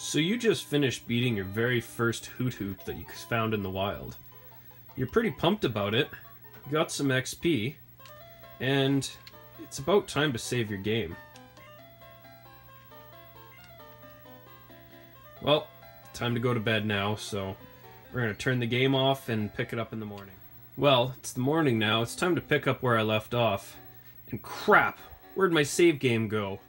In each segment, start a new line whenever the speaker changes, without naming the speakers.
So you just finished beating your very first Hoothoot that you found in the wild. You're pretty pumped about it, got some XP, and it's about time to save your game. Well, time to go to bed now, so we're going to turn the game off and pick it up in the morning. Well, it's the morning now, it's time to pick up where I left off. And crap, where'd my save game go?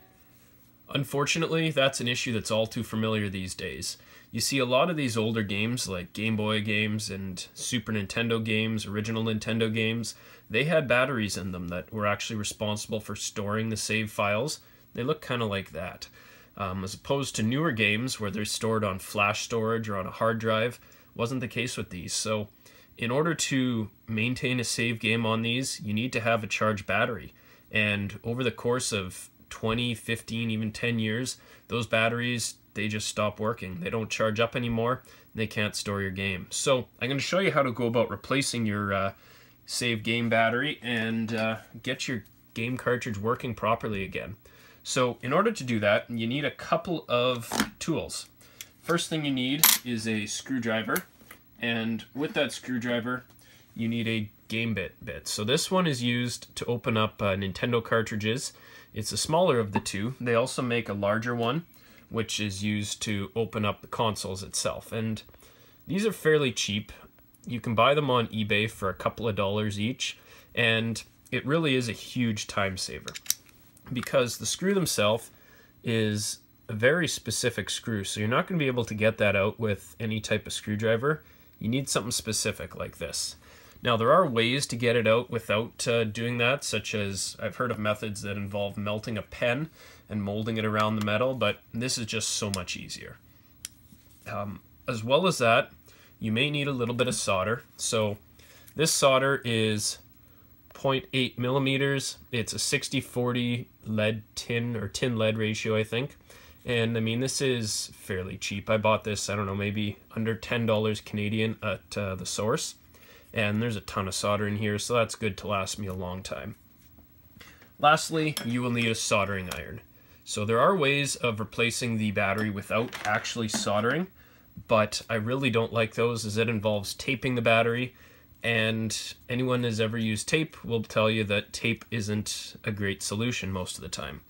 Unfortunately, that's an issue that's all too familiar these days. You see a lot of these older games, like Game Boy games and Super Nintendo games, original Nintendo games, they had batteries in them that were actually responsible for storing the save files. They look kind of like that. Um, as opposed to newer games where they're stored on flash storage or on a hard drive, wasn't the case with these. So, in order to maintain a save game on these, you need to have a charged battery. And over the course of 20, 15, even 10 years, those batteries, they just stop working. They don't charge up anymore. They can't store your game. So I'm going to show you how to go about replacing your uh, save game battery and uh, get your game cartridge working properly again. So in order to do that, you need a couple of tools. First thing you need is a screwdriver. And with that screwdriver, you need a Gamebit bit. So this one is used to open up uh, Nintendo cartridges it's the smaller of the two. They also make a larger one, which is used to open up the consoles itself. And these are fairly cheap. You can buy them on eBay for a couple of dollars each, and it really is a huge time saver because the screw themselves is a very specific screw, so you're not going to be able to get that out with any type of screwdriver. You need something specific like this. Now, there are ways to get it out without uh, doing that, such as I've heard of methods that involve melting a pen and molding it around the metal, but this is just so much easier. Um, as well as that, you may need a little bit of solder. So this solder is 0.8 millimeters. It's a 60-40 lead tin or tin lead ratio, I think. And I mean, this is fairly cheap. I bought this, I don't know, maybe under $10 Canadian at uh, the Source and there's a ton of solder in here, so that's good to last me a long time. Lastly, you will need a soldering iron. So there are ways of replacing the battery without actually soldering, but I really don't like those as it involves taping the battery, and anyone has ever used tape will tell you that tape isn't a great solution most of the time.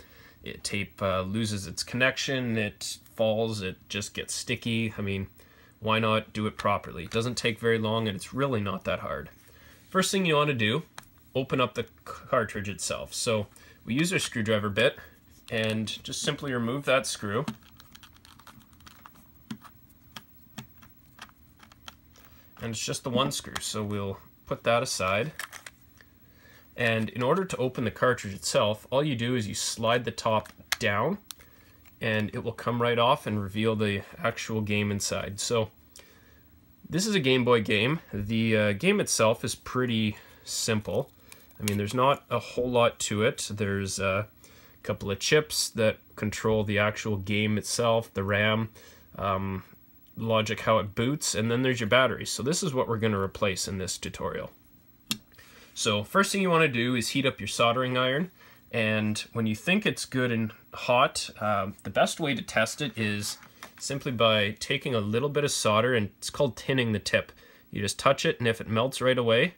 It, tape uh, loses its connection, it falls, it just gets sticky. I mean, why not do it properly? It doesn't take very long and it's really not that hard. First thing you want to do, open up the cartridge itself. So we use our screwdriver bit and just simply remove that screw. And it's just the one screw, so we'll put that aside. And in order to open the cartridge itself, all you do is you slide the top down and it will come right off and reveal the actual game inside. So this is a Game Boy game. The uh, game itself is pretty simple. I mean, there's not a whole lot to it. There's a couple of chips that control the actual game itself, the RAM, um, logic how it boots, and then there's your battery. So this is what we're going to replace in this tutorial. So first thing you want to do is heat up your soldering iron. And when you think it's good and hot, uh, the best way to test it is simply by taking a little bit of solder, and it's called tinning the tip. You just touch it, and if it melts right away,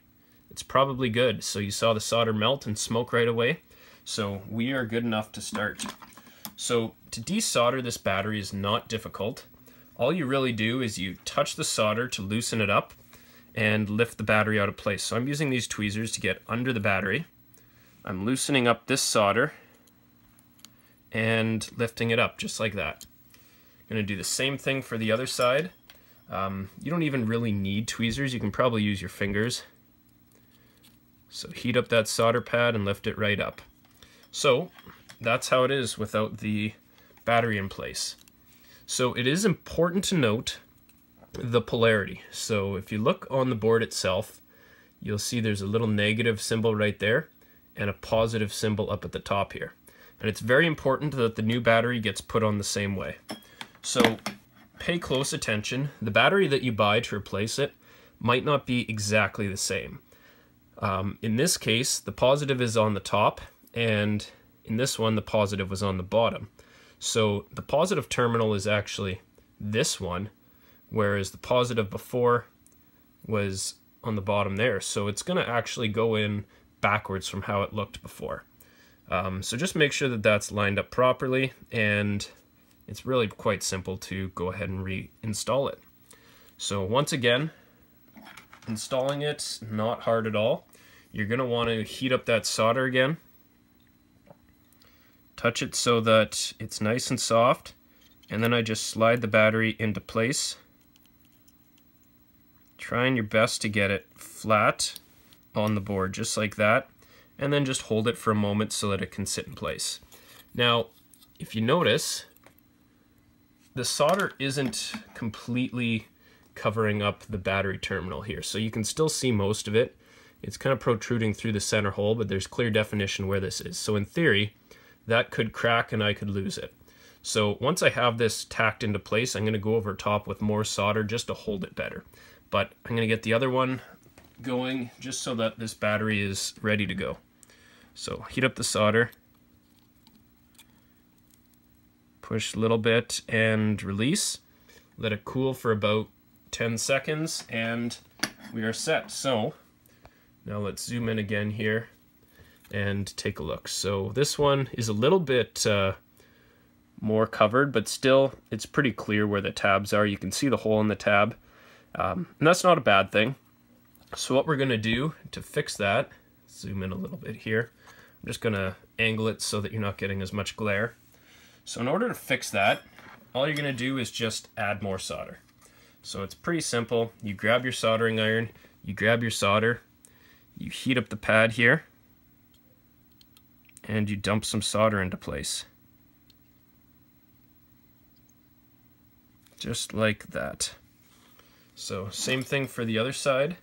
it's probably good. So you saw the solder melt and smoke right away. So we are good enough to start. So to desolder this battery is not difficult. All you really do is you touch the solder to loosen it up and lift the battery out of place. So I'm using these tweezers to get under the battery. I'm loosening up this solder and lifting it up just like that. I'm going to do the same thing for the other side. Um, you don't even really need tweezers. You can probably use your fingers. So heat up that solder pad and lift it right up. So that's how it is without the battery in place. So it is important to note the polarity. So if you look on the board itself, you'll see there's a little negative symbol right there and a positive symbol up at the top here. And it's very important that the new battery gets put on the same way. So pay close attention. The battery that you buy to replace it might not be exactly the same. Um, in this case, the positive is on the top, and in this one, the positive was on the bottom. So the positive terminal is actually this one, whereas the positive before was on the bottom there. So it's going to actually go in backwards from how it looked before. Um, so just make sure that that's lined up properly and it's really quite simple to go ahead and reinstall it. So once again, installing it, not hard at all. You're going to want to heat up that solder again. Touch it so that it's nice and soft. And then I just slide the battery into place. Trying your best to get it flat on the board, just like that and then just hold it for a moment so that it can sit in place. Now, if you notice, the solder isn't completely covering up the battery terminal here, so you can still see most of it. It's kind of protruding through the center hole, but there's clear definition where this is. So in theory, that could crack and I could lose it. So once I have this tacked into place, I'm going to go over top with more solder just to hold it better. But I'm going to get the other one going just so that this battery is ready to go. So heat up the solder, push a little bit and release. Let it cool for about 10 seconds and we are set. So now let's zoom in again here and take a look. So this one is a little bit uh, more covered, but still it's pretty clear where the tabs are. You can see the hole in the tab, um, and that's not a bad thing. So what we're gonna do to fix that, zoom in a little bit here, I'm just going to angle it so that you're not getting as much glare. So in order to fix that, all you're going to do is just add more solder. So it's pretty simple. You grab your soldering iron, you grab your solder, you heat up the pad here, and you dump some solder into place. Just like that. So same thing for the other side.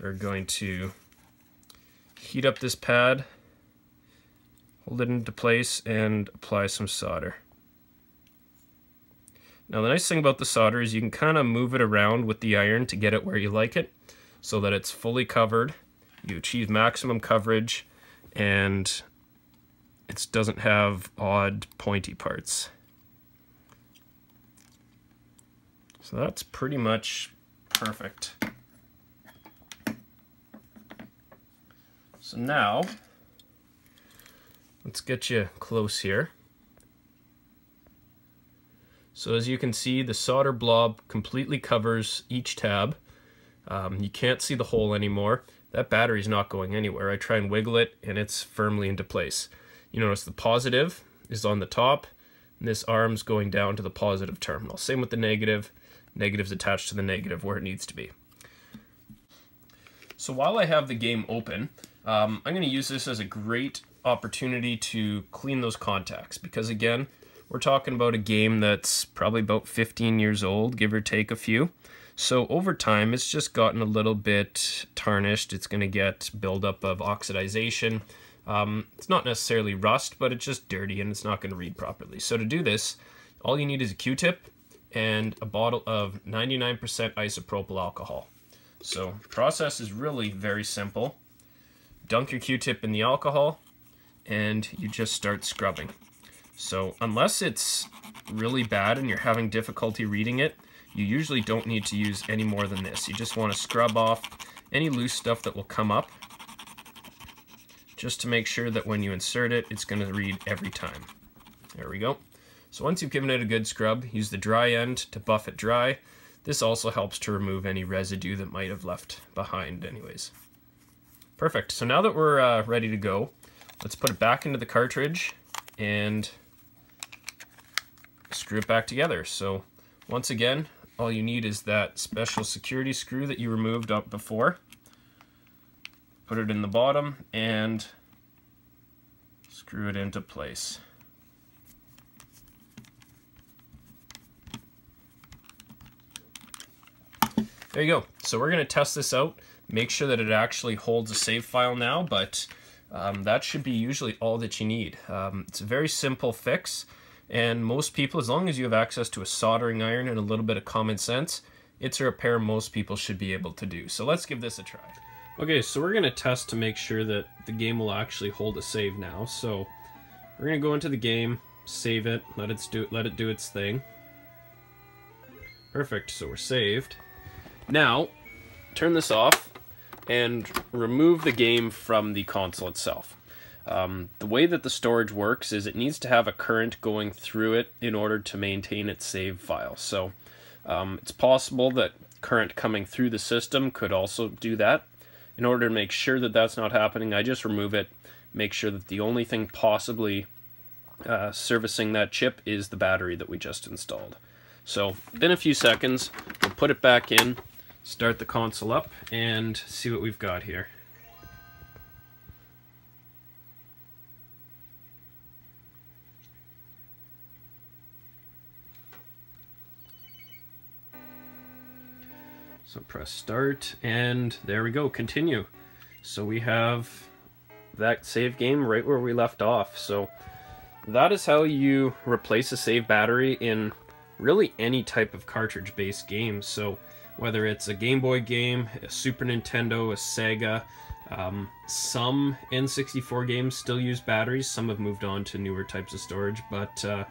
We're going to heat up this pad hold it into place and apply some solder. Now the nice thing about the solder is you can kind of move it around with the iron to get it where you like it so that it's fully covered. You achieve maximum coverage and it doesn't have odd pointy parts. So that's pretty much perfect. So now Let's get you close here. So as you can see, the solder blob completely covers each tab. Um, you can't see the hole anymore. That battery's not going anywhere. I try and wiggle it and it's firmly into place. You notice the positive is on the top and this arm's going down to the positive terminal. Same with the negative. Negative's attached to the negative where it needs to be. So while I have the game open, um, I'm going to use this as a great opportunity to clean those contacts because again, we're talking about a game that's probably about 15 years old, give or take a few. So over time, it's just gotten a little bit tarnished. It's going to get buildup of oxidization. Um, it's not necessarily rust, but it's just dirty and it's not going to read properly. So to do this, all you need is a Q-tip and a bottle of 99% isopropyl alcohol. So the process is really very simple. Dunk your Q-tip in the alcohol, and you just start scrubbing. So unless it's really bad and you're having difficulty reading it, you usually don't need to use any more than this. You just want to scrub off any loose stuff that will come up just to make sure that when you insert it, it's going to read every time. There we go. So once you've given it a good scrub, use the dry end to buff it dry. This also helps to remove any residue that might have left behind anyways. Perfect. So now that we're uh, ready to go, Let's put it back into the cartridge and screw it back together. So once again, all you need is that special security screw that you removed up before. Put it in the bottom and screw it into place. There you go. So we're going to test this out, make sure that it actually holds a save file now, but um, that should be usually all that you need. Um, it's a very simple fix, and most people, as long as you have access to a soldering iron and a little bit of common sense, it's a repair most people should be able to do. So let's give this a try. Okay, so we're going to test to make sure that the game will actually hold a save now. So we're going to go into the game, save it, let it do let it do its thing. Perfect, so we're saved. Now, turn this off and remove the game from the console itself. Um, the way that the storage works is it needs to have a current going through it in order to maintain its save file. So um, it's possible that current coming through the system could also do that. In order to make sure that that's not happening, I just remove it, make sure that the only thing possibly uh, servicing that chip is the battery that we just installed. So in a few seconds, we'll put it back in, start the console up, and see what we've got here. So press start, and there we go, continue. So we have that save game right where we left off. So that is how you replace a save battery in really any type of cartridge-based game. So whether it's a Game Boy game, a Super Nintendo, a Sega, um, some N64 games still use batteries. Some have moved on to newer types of storage, but uh,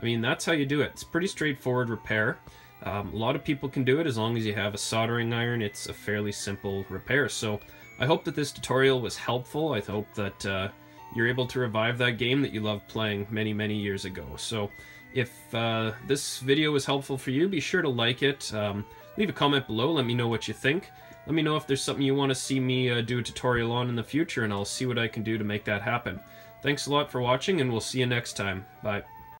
I mean, that's how you do it. It's pretty straightforward repair. Um, a lot of people can do it as long as you have a soldering iron. It's a fairly simple repair. So I hope that this tutorial was helpful. I hope that uh, you're able to revive that game that you loved playing many, many years ago. So if uh, this video was helpful for you, be sure to like it. Um, leave a comment below. Let me know what you think. Let me know if there's something you want to see me uh, do a tutorial on in the future, and I'll see what I can do to make that happen. Thanks a lot for watching, and we'll see you next time. Bye.